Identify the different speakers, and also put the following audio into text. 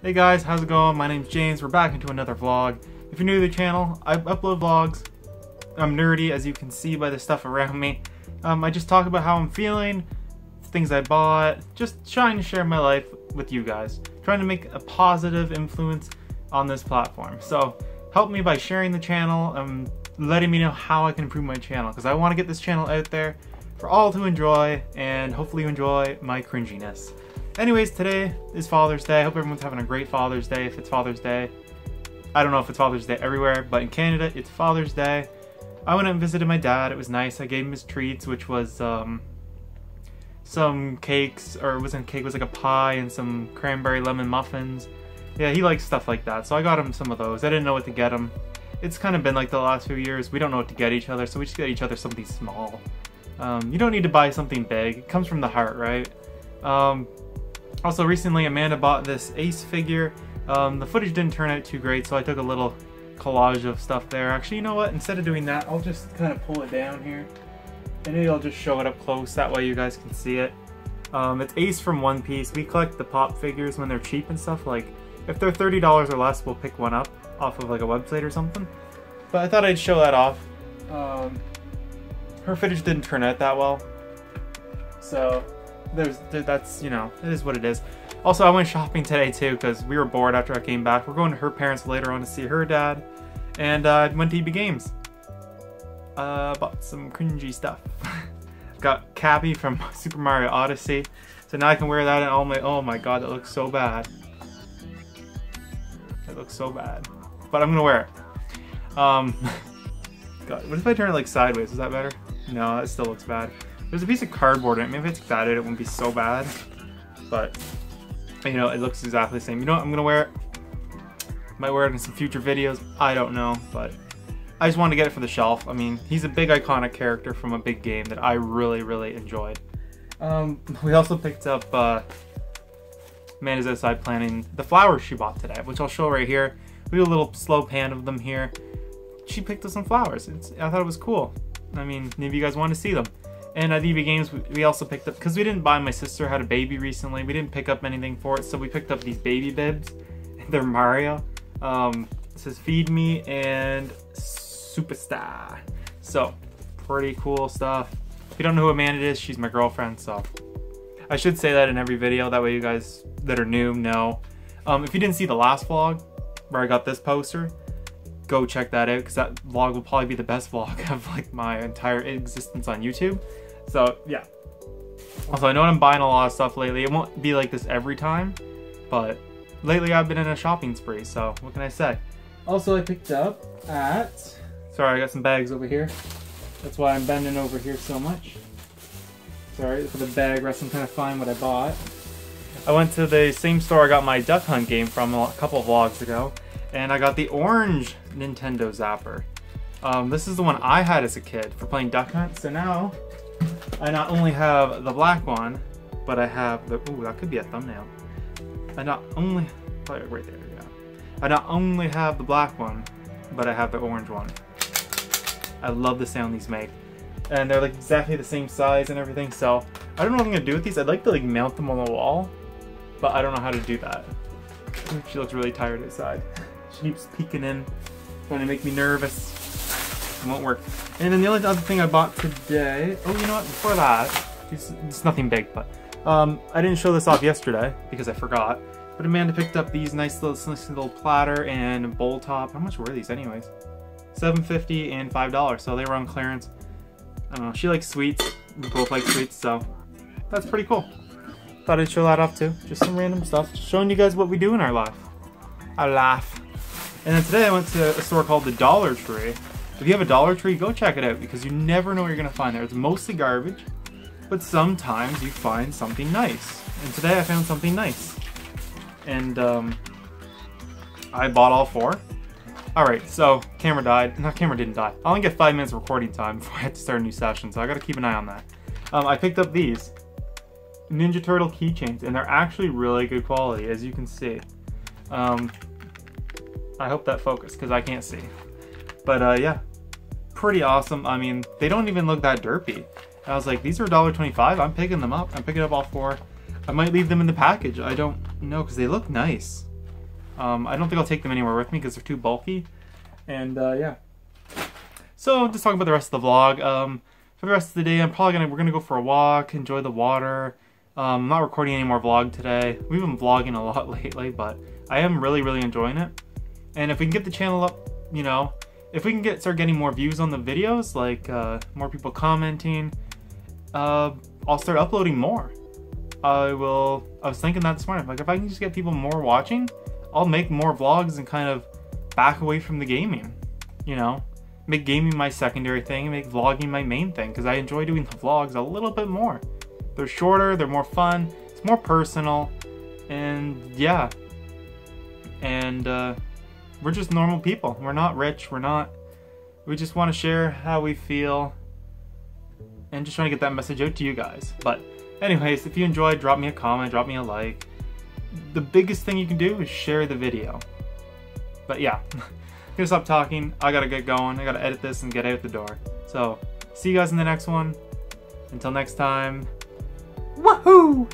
Speaker 1: Hey guys, how's it going? My name's James. We're back into another vlog. If you're new to the channel, I upload vlogs. I'm nerdy, as you can see by the stuff around me. Um, I just talk about how I'm feeling, things I bought, just trying to share my life with you guys. Trying to make a positive influence on this platform. So help me by sharing the channel and letting me know how I can improve my channel because I want to get this channel out there for all to enjoy and hopefully you enjoy my cringiness. Anyways, today is Father's Day. I hope everyone's having a great Father's Day if it's Father's Day. I don't know if it's Father's Day everywhere, but in Canada, it's Father's Day. I went and visited my dad. It was nice. I gave him his treats, which was um, some cakes, or it wasn't cake, it was like a pie and some cranberry lemon muffins. Yeah, he likes stuff like that, so I got him some of those. I didn't know what to get him. It's kind of been like the last few years. We don't know what to get each other, so we just get each other something small. Um, you don't need to buy something big. It comes from the heart, right? Um, also, recently Amanda bought this Ace figure. Um, the footage didn't turn out too great, so I took a little collage of stuff there. Actually, you know what? Instead of doing that, I'll just kind of pull it down here. And maybe I'll just show it up close. That way you guys can see it. Um, it's Ace from One Piece. We collect the pop figures when they're cheap and stuff. Like, if they're $30 or less, we'll pick one up off of like a website or something. But I thought I'd show that off. Um, her footage didn't turn out that well. So, there's that's, you know, it is what it is. Also, I went shopping today too because we were bored after I came back. We're going to her parents later on to see her dad. And uh, went to EB Games. Uh, bought some cringy stuff. Got Cappy from Super Mario Odyssey. So now I can wear that and all my, oh my god, that looks so bad. It looks so bad. But I'm gonna wear it. Um, god, what if I turn it like sideways? Is that better? No, that still looks bad. There's a piece of cardboard in it. Maybe if I took that out, it wouldn't be so bad. But, you know, it looks exactly the same. You know what? I'm gonna wear it. Might wear it in some future videos. I don't know, but I just wanted to get it for the shelf. I mean, he's a big iconic character from a big game that I really, really enjoyed. Um, we also picked up uh, Amanda's outside planting the flowers she bought today, which I'll show right here. We do a little slow pan of them here. She picked up some flowers. It's, I thought it was cool. I mean, maybe you guys want to see them. And at EB Games, we also picked up, because we didn't buy my sister had a baby recently, we didn't pick up anything for it, so we picked up these baby bibs. They're Mario. Um, it says Feed Me and Superstar. So, pretty cool stuff. If you don't know who Amanda is, she's my girlfriend, so I should say that in every video, that way you guys that are new know. Um, if you didn't see the last vlog, where I got this poster, go check that out, because that vlog will probably be the best vlog of like my entire existence on YouTube. So, yeah. Also, I know I'm buying a lot of stuff lately. It won't be like this every time, but lately I've been in a shopping spree, so what can I say? Also, I picked up at... Sorry, I got some bags over here. That's why I'm bending over here so much. Sorry for the bag rest. I'm trying to find what I bought. I went to the same store I got my Duck Hunt game from a couple vlogs ago, and I got the orange Nintendo Zapper. Um, this is the one I had as a kid for playing Duck Hunt, so now I not only have the black one, but I have the, ooh, that could be a thumbnail. I not only, oh, right there, yeah. I not only have the black one, but I have the orange one. I love the sound these make. And they're like exactly the same size and everything, so I don't know what I'm gonna do with these. I'd like to like mount them on the wall, but I don't know how to do that. She looks really tired outside. She keeps peeking in, trying to make me nervous. It won't work. And then the only other thing I bought today, oh, you know what, before that, it's, it's nothing big, but um, I didn't show this off yesterday because I forgot. But Amanda picked up these nice little, nice little platter and bowl top. How much were these anyways? 7.50 and $5, so they were on clearance. I don't know, she likes sweets. We both like sweets, so that's pretty cool. Thought I'd show that off too. Just some random stuff. Just showing you guys what we do in our life. I laugh. And then today I went to a store called the Dollar Tree. If you have a Dollar Tree, go check it out because you never know what you're going to find there. It's mostly garbage, but sometimes you find something nice. And today I found something nice. And um, I bought all four. Alright, so camera died. No, camera didn't die. I only get five minutes of recording time before I have to start a new session, so I gotta keep an eye on that. Um, I picked up these Ninja Turtle keychains, and they're actually really good quality, as you can see. Um, I hope that focused, because I can't see. But uh, yeah, pretty awesome. I mean, they don't even look that derpy. I was like, these are $1.25. I'm picking them up. I'm picking up all four. I might leave them in the package. I don't know, because they look nice. Um, I don't think I'll take them anywhere with me because they're too bulky. And uh, yeah. So just talking about the rest of the vlog. Um, for the rest of the day, I'm probably gonna we're gonna go for a walk, enjoy the water. Um, I'm not recording any more vlog today. We've been vlogging a lot lately, but I am really really enjoying it. And if we can get the channel up, you know, if we can get start getting more views on the videos, like uh, more people commenting, uh, I'll start uploading more. I will. I was thinking that this morning. Like if I can just get people more watching, I'll make more vlogs and kind of back away from the gaming. You know, make gaming my secondary thing and make vlogging my main thing because I enjoy doing the vlogs a little bit more. They're shorter, they're more fun, it's more personal, and yeah. And uh, we're just normal people. We're not rich. We're not. We just want to share how we feel and just trying to get that message out to you guys. But anyways, if you enjoyed, drop me a comment, drop me a like. The biggest thing you can do is share the video. But yeah, I'm gonna stop talking. I gotta get going. I gotta edit this and get out the door. So, see you guys in the next one. Until next time, woohoo!